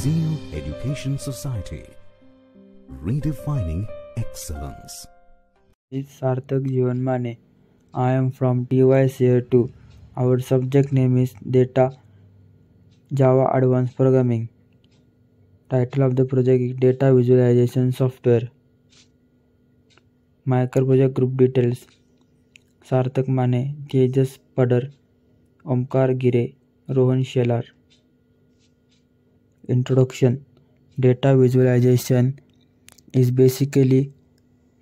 Zeal Education Society, redefining excellence. is Sarthak Jivan Mane. I am from TYS Year 2. Our subject name is Data Java Advanced Programming. Title of the project is Data Visualization Software. Micro project group details सार्थक माने तेजस पडर ओमकार गिरे Rohan Shelar Introduction Data visualization is basically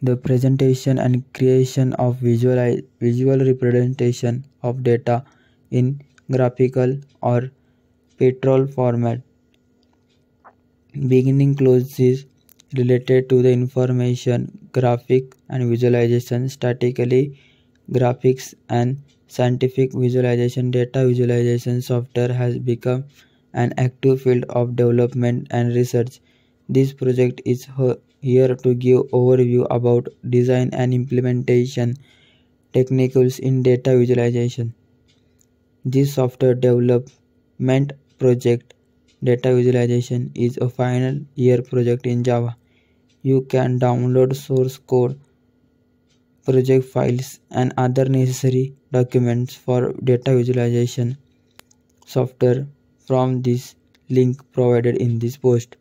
the presentation and creation of visual, visual representation of data in graphical or pictorial format. Beginning clauses related to the information, graphic and visualization, statically graphics and scientific visualization data visualization software has become an active field of development and research. This project is here to give overview about design and implementation techniques in data visualization. This software development project data visualization is a final year project in Java. You can download source code, project files and other necessary documents for data visualization software from this link provided in this post.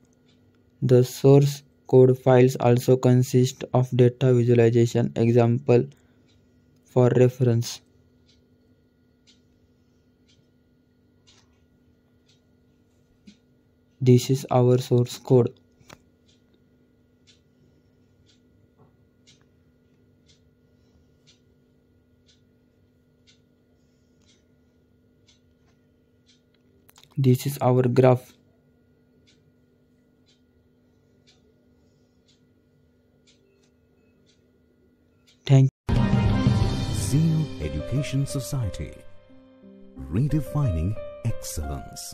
The source code files also consist of data visualization example for reference. This is our source code. This is our graph. Thank Zeal Education Society, redefining excellence.